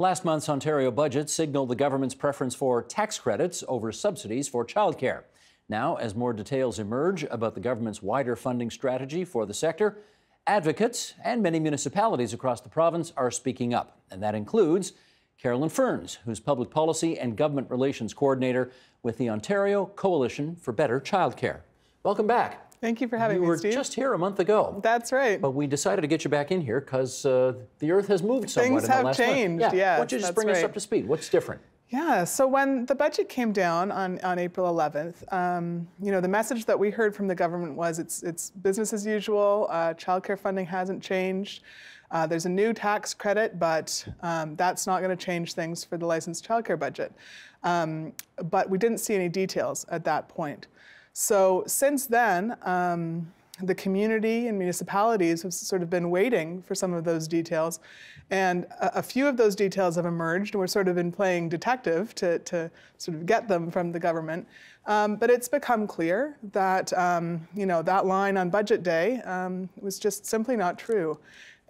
Last month's Ontario budget signaled the government's preference for tax credits over subsidies for childcare. Now, as more details emerge about the government's wider funding strategy for the sector, advocates and many municipalities across the province are speaking up. And that includes Carolyn Ferns, who's public policy and government relations coordinator with the Ontario Coalition for Better Childcare. Welcome back. Thank you for having you me, were Steve. just here a month ago. That's right. But we decided to get you back in here because uh, the Earth has moved somewhat Things in the have last changed, month. Yeah. yes, Why don't you just bring us up to speed? What's different? Yeah, so when the budget came down on, on April 11th, um, you know, the message that we heard from the government was it's, it's business as usual, uh, childcare funding hasn't changed. Uh, there's a new tax credit, but um, that's not going to change things for the licensed childcare budget. Um, but we didn't see any details at that point. So since then, um, the community and municipalities have sort of been waiting for some of those details. And a, a few of those details have emerged. We're sort of been playing detective to, to sort of get them from the government. Um, but it's become clear that, um, you know, that line on budget day um, was just simply not true.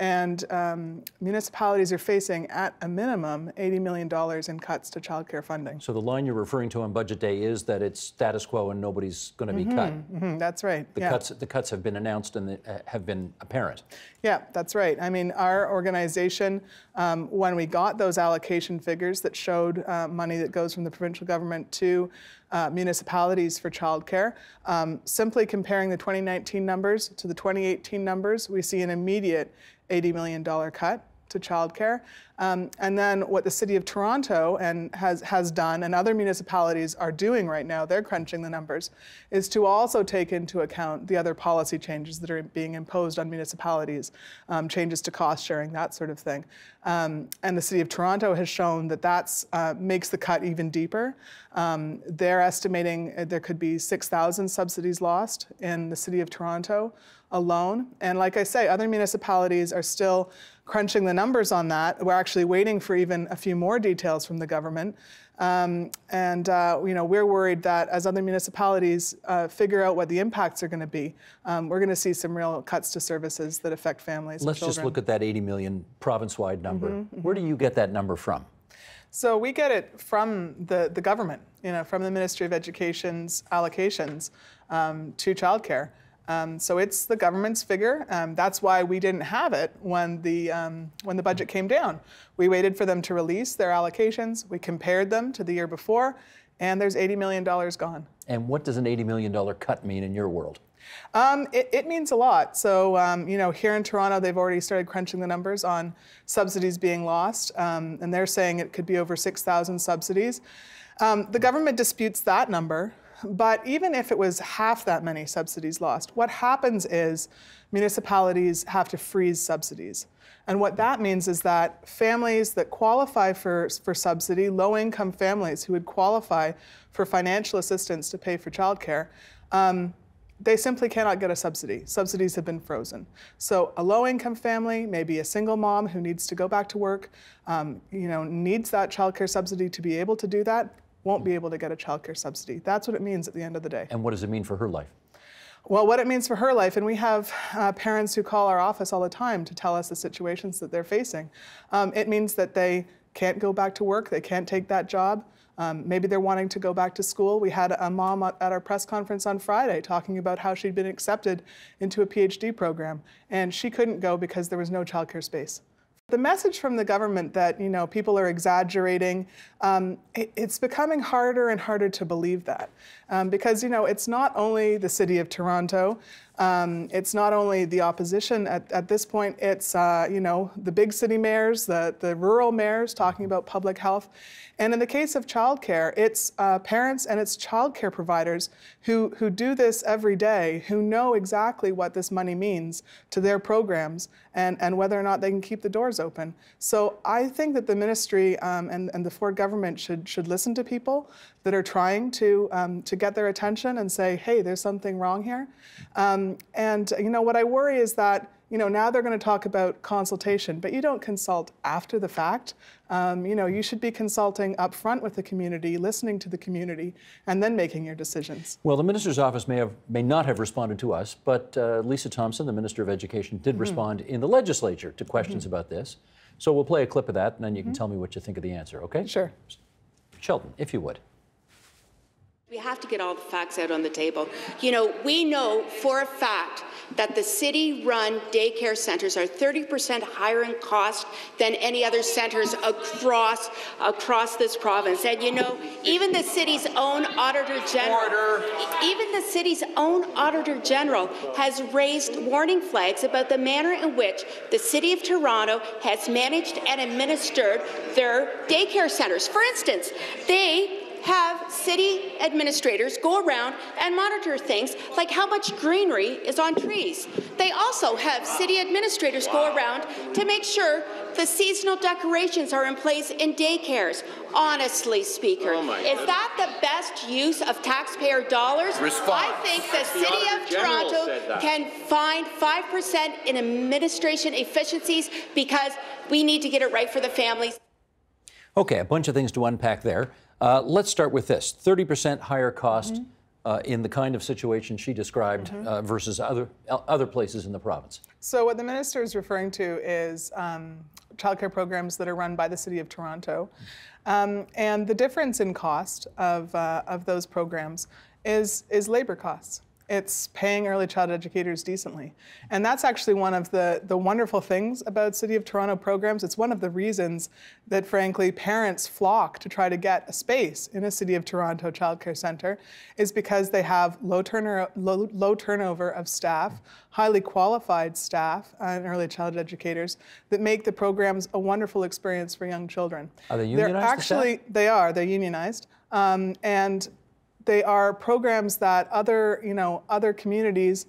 And um, municipalities are facing, at a minimum, $80 million in cuts to childcare funding. So the line you're referring to on budget day is that it's status quo and nobody's going to be cut. Mhm, that's right. The yeah. cuts the cuts have been announced and uh, have been apparent. Yeah, that's right. I mean, our organization, um, when we got those allocation figures that showed uh, money that goes from the provincial government to uh, municipalities for childcare, um, simply comparing the 2019 numbers to the 2018 numbers, we see an immediate $80 million cut to childcare. Um, and then what the City of Toronto and has, has done, and other municipalities are doing right now, they're crunching the numbers, is to also take into account the other policy changes that are being imposed on municipalities, um, changes to cost sharing, that sort of thing. Um, and the City of Toronto has shown that that uh, makes the cut even deeper. Um, they're estimating uh, there could be 6,000 subsidies lost in the City of Toronto alone. And like I say, other municipalities are still crunching the numbers on that. We're actually waiting for even a few more details from the government. Um, and uh, you know, we're worried that as other municipalities uh, figure out what the impacts are going to be, um, we're going to see some real cuts to services that affect families. Let's just look at that 80 million province-wide number. Mm-hmm, Where do you get that number from? So we get it from the, the government, you know, from the Ministry of Education's allocations um, to childcare. Um, so it's the government's figure. Um, that's why we didn't have it when the um, when the budget came down. We waited for them to release their allocations. We compared them to the year before, and there's 80 million dollars gone. And what does an $80 million cut mean in your world? Um, it, it means a lot. So, um, you know, here in Toronto, they've already started crunching the numbers on subsidies being lost, um, and they're saying it could be over 6,000 subsidies. Um, the government disputes that number, but even if it was half that many subsidies lost, what happens is municipalities have to freeze subsidies. And what that means is that families that qualify for, for subsidy, low income families who would qualify for financial assistance to pay for childcare, um, they simply cannot get a subsidy. Subsidies have been frozen. So a low-income family, maybe a single mom who needs to go back to work, um, you know, needs that childcare subsidy to be able to do that, won't be able to get a child care subsidy. That's what it means at the end of the day. And what does it mean for her life? Well, what it means for her life, and we have uh, parents who call our office all the time to tell us the situations that they're facing. Um, it means that they can't go back to work, they can't take that job. Um, maybe they're wanting to go back to school. We had a mom at our press conference on Friday talking about how she'd been accepted into a PhD program, and she couldn't go because there was no childcare space. The message from the government that you know people are exaggerating, um, it, it's becoming harder and harder to believe that, um, because you know it's not only the city of Toronto, um, it's not only the opposition at, at this point. It's uh, you know the big city mayors, the the rural mayors talking about public health, and in the case of childcare, it's uh, parents and it's childcare providers who who do this every day, who know exactly what this money means to their programs and and whether or not they can keep the doors open. So I think that the ministry um, and, and the Ford government should should listen to people that are trying to um, to get their attention and say, hey, there's something wrong here. Um, and you know what I worry is that you know now they're going to talk about consultation, but you don't consult after the fact. Um, you know you should be consulting up front with the community, listening to the community, and then making your decisions. Well, the minister's office may have may not have responded to us, but uh, Lisa Thompson, the minister of Education, did respond in the legislature to questions about this. So we'll play a clip of that, and then you can tell me what you think of the answer, okay? Sure. Sheldon, if you would. We have to get all the facts out on the table. You know, we know for a fact that the city-run daycare centers are 30% higher in cost than any other centers across across this province. And you know, even the city's own auditor general, even the city's own auditor general has raised warning flags about the manner in which the city of Toronto has managed and administered their daycare centers. For instance, they have city administrators go around and monitor things like how much greenery is on trees. They also have city administrators go around to make sure the seasonal decorations are in place in daycares. Honestly, Speaker, oh is that the best use of taxpayer dollars? Response. I think the, the City of Toronto can find 5% in administration efficiencies because we need to get it right for the families. Okay, a bunch of things to unpack there. Uh, let's start with this 30% higher cost. Mm-hmm. Uh, in the kind of situation she described mm-hmm. uh, versus other other places in the province. So what the minister is referring to is um, childcare programs that are run by the City of Toronto, um, and the difference in cost of uh, of those programs is is labor costs it's paying early child educators decently. And that's actually one of the, the wonderful things about City of Toronto programs. It's one of the reasons that, frankly, parents flock to try to get a space in a City of Toronto childcare center, is because they have low, turner, low, low turnover of staff, highly qualified staff and early child educators that make the programs a wonderful experience for young children. Are they unionized? They're actually, the they are. They're unionized. Um, and they are programs that other, you know, other communities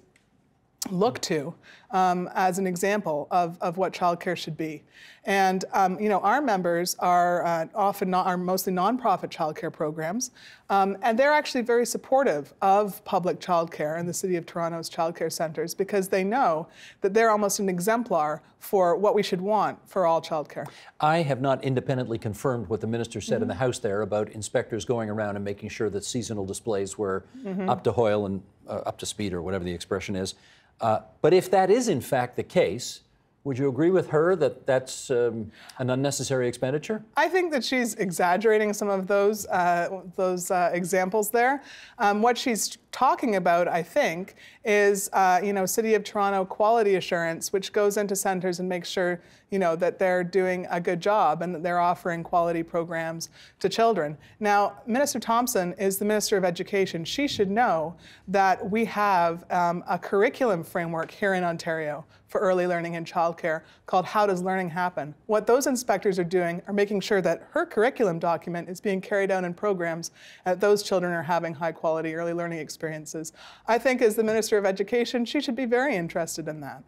look to um, as an example of, of what childcare should be. And um, you know, our members are uh, often not, are mostly nonprofit childcare programs, um, and they're actually very supportive of public childcare and the City of Toronto's childcare centres because they know that they're almost an exemplar for what we should want for all childcare. I have not independently confirmed what the minister said mm-hmm. in the House there about inspectors going around and making sure that seasonal displays were mm-hmm. up to hoil and uh, up to speed or whatever the expression is. Uh, but if that is in fact the case, would you agree with her that that's um, an unnecessary expenditure? I think that she's exaggerating some of those uh, those uh, examples there. Um, what she's talking about, I think, is uh, you know City of Toronto quality assurance, which goes into centers and makes sure you know that they're doing a good job and that they're offering quality programs to children. Now, Minister Thompson is the Minister of Education. She should know that we have um, a curriculum framework here in Ontario for early learning and childcare called How Does Learning Happen? What those inspectors are doing are making sure that her curriculum document is being carried out in programs that those children are having high quality early learning experiences. I think as the Minister of Education, she should be very interested in that.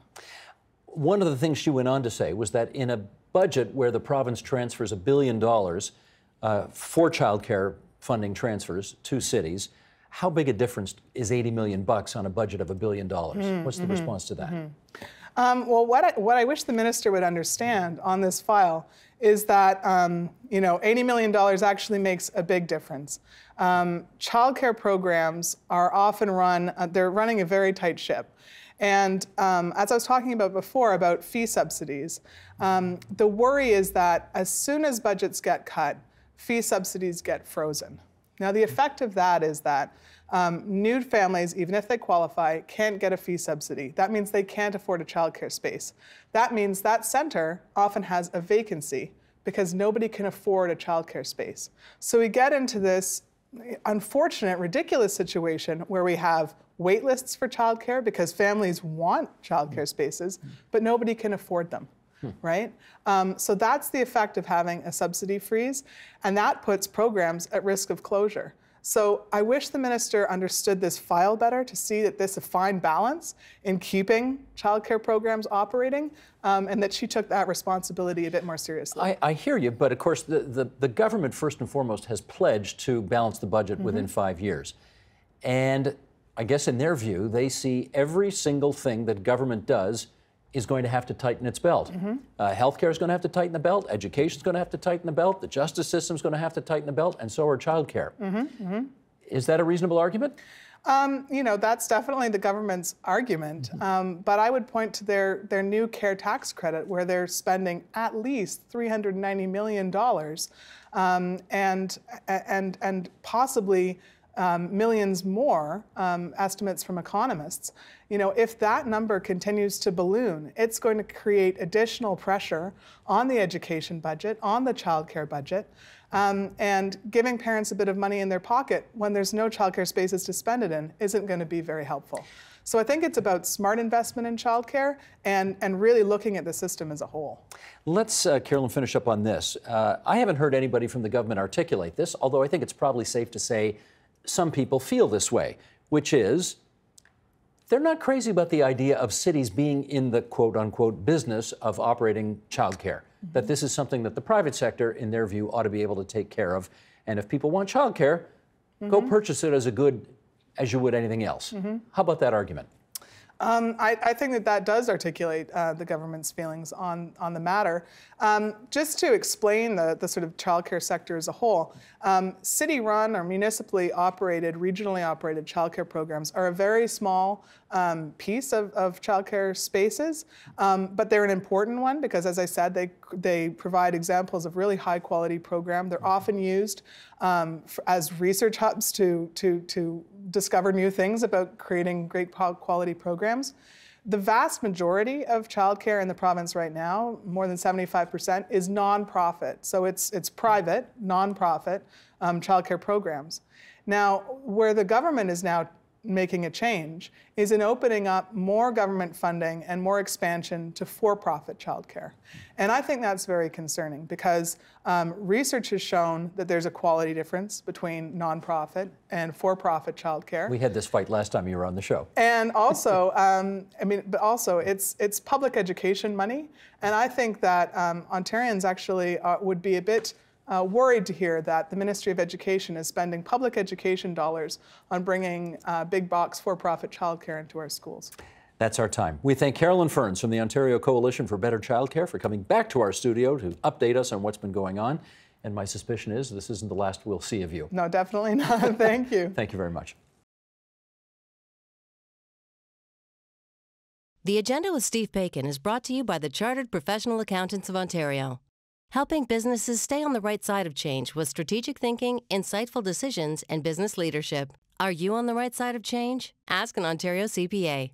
One of the things she went on to say was that in a budget where the province transfers a billion dollars uh, for childcare funding transfers to cities, how big a difference is 80 million bucks on a budget of a billion dollars? Mm-hmm. What's the mm-hmm. response to that? Mm-hmm. Um, well, what I, what I wish the minister would understand on this file is that um, you know $80 million actually makes a big difference. Um, childcare programs are often run, uh, they're running a very tight ship. And um, as I was talking about before about fee subsidies, um, the worry is that as soon as budgets get cut, fee subsidies get frozen. Now, the effect of that is that um, new families, even if they qualify, can't get a fee subsidy. That means they can't afford a childcare space. That means that center often has a vacancy because nobody can afford a childcare space. So we get into this unfortunate, ridiculous situation where we have wait lists for childcare because families want childcare spaces, but nobody can afford them. Hmm. Right? Um, so that's the effect of having a subsidy freeze, and that puts programs at risk of closure. So I wish the minister understood this file better to see that this is a fine balance in keeping childcare programs operating um, and that she took that responsibility a bit more seriously. I, I hear you, but of course the, the, the, government first and foremost has pledged to balance the budget mm-hmm. within five years. And I guess in their view, they see every single thing that government does is going to have to tighten its belt. Mm-hmm. Uh, healthcare is going to have to tighten the belt. Education is going to have to tighten the belt. The justice system is going to have to tighten the belt, and so are childcare. Mm-hmm. Mm-hmm. Is that a reasonable argument? Um, you know, that's definitely the government's argument. Mm-hmm. Um, but I would point to their, their new care tax credit, where they're spending at least $390 million um, and, and, and possibly um, millions more um, estimates from economists. You know, if that number continues to balloon, it's going to create additional pressure on the education budget, on the childcare budget. Um, and giving parents a bit of money in their pocket when there's no childcare spaces to spend it in isn't going to be very helpful. So I think it's about smart investment in childcare and, and really looking at the system as a whole. Let's, uh, Carolyn, finish up on this. Uh, I haven't heard anybody from the government articulate this, although I think it's probably safe to say some people feel this way, which is they're not crazy about the idea of cities being in the quote unquote business of operating childcare. Mm-hmm. That this is something that the private sector, in their view, ought to be able to take care of. And if people want childcare, mm-hmm. go purchase it as a good as you would anything else. Mm-hmm. How about that argument? Um, I, I, think that that does articulate uh, the government's feelings on, on the matter. Um, just to explain the, the sort of childcare sector as a whole, um, city-run or municipally operated, regionally operated childcare programs are a very small um, piece of, of childcare spaces, um, but they're an important one because, as I said, they, they provide examples of really high-quality program. They're often used um, for, as research hubs to, to, to discover new things about creating great quality programs. The vast majority of childcare in the province right now, more than 75%, is nonprofit. So it's, it's private, nonprofit um, childcare programs. Now, where the government is now making a change is in opening up more government funding and more expansion to for-profit childcare. And I think that's very concerning because um, research has shown that there's a quality difference between nonprofit and for-profit childcare. We had this fight last time you were on the show. And also, um, I mean, but also it's it's public education money, and I think that um, Ontarians actually uh, would be a bit uh, worried to hear that the Ministry of Education is spending public education dollars on bringing uh, big box for profit childcare into our schools. That's our time. We thank Carolyn Ferns from the Ontario Coalition for Better Childcare for coming back to our studio to update us on what's been going on. And my suspicion is this isn't the last we'll see of you. No, definitely not. Thank you. Thank you very much. The Agenda with Steve Paikin is brought to you by the Chartered Professional Accountants of Ontario helping businesses stay on the right side of change with strategic thinking, insightful decisions, and business leadership. Are you on the right side of change? Ask an Ontario CPA.